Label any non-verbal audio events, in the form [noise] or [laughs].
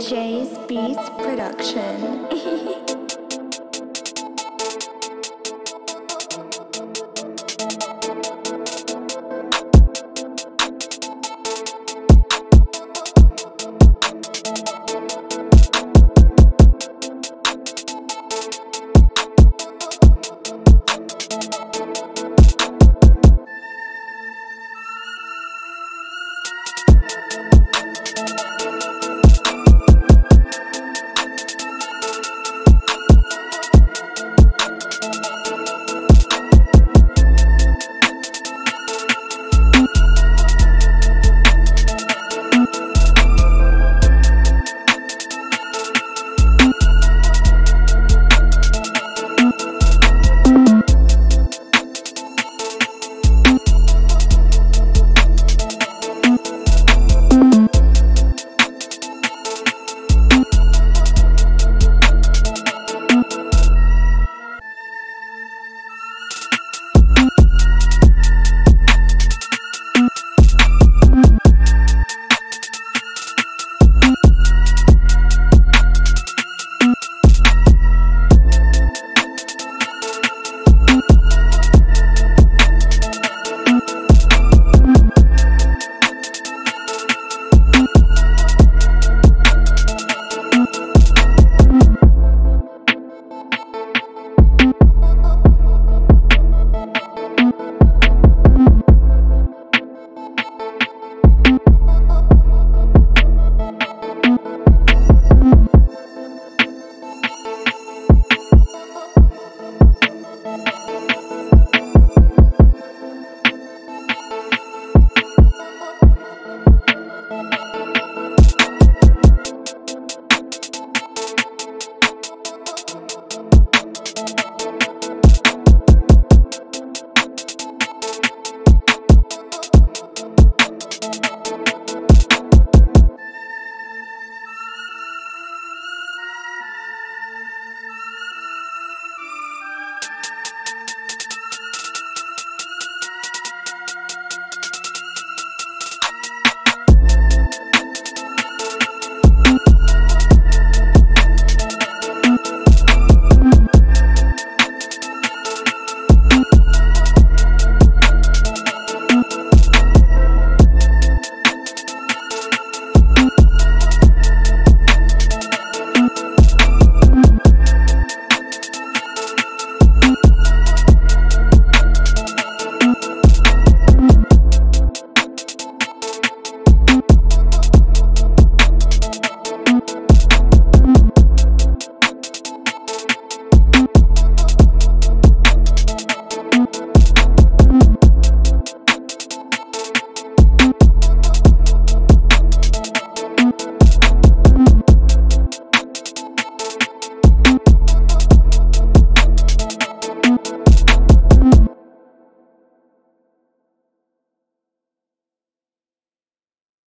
Jay's Beats Production. [laughs]